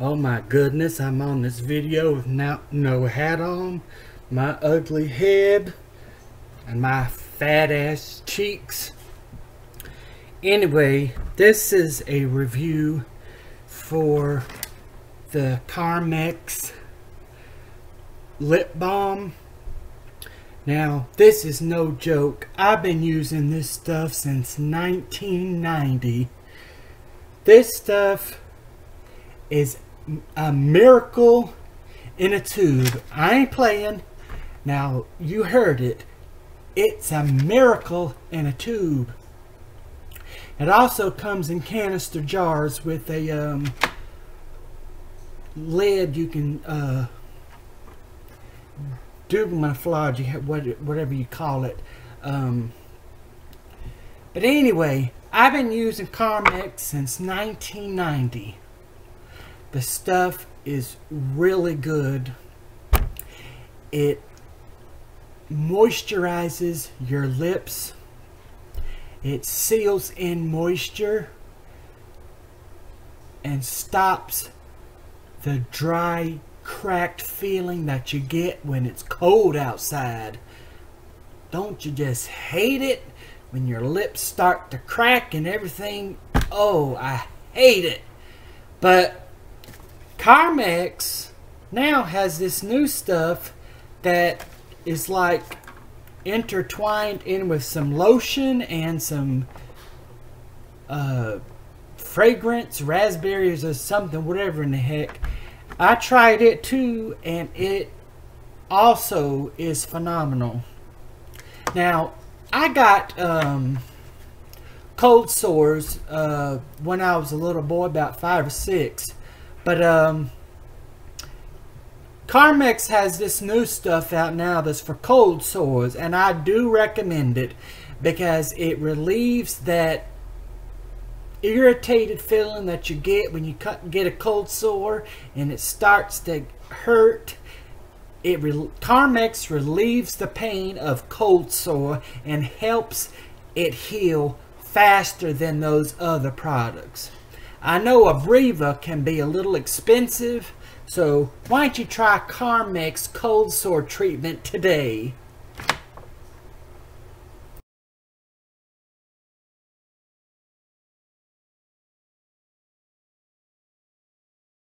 Oh my goodness, I'm on this video with no, no hat on, my ugly head, and my fat ass cheeks. Anyway, this is a review for the Carmex lip balm. Now, this is no joke. I've been using this stuff since 1990. This stuff is a miracle in a tube. I ain't playing. Now, you heard it. It's a miracle in a tube. It also comes in canister jars with a um, lid you can uh, dubmaflage, whatever you call it. Um, but anyway, I've been using Carmex since 1990. The stuff is really good. It moisturizes your lips. It seals in moisture and stops the dry, cracked feeling that you get when it's cold outside. Don't you just hate it when your lips start to crack and everything? Oh, I hate it. But Carmex now has this new stuff that is like intertwined in with some lotion and some uh, fragrance, raspberries or something, whatever in the heck. I tried it too and it also is phenomenal. Now, I got um, cold sores uh, when I was a little boy, about five or six. But um, Carmex has this new stuff out now that's for cold sores, and I do recommend it because it relieves that irritated feeling that you get when you get a cold sore and it starts to hurt. It re Carmex relieves the pain of cold sore and helps it heal faster than those other products. I know Abreva can be a little expensive, so why don't you try Carmex cold sore treatment today?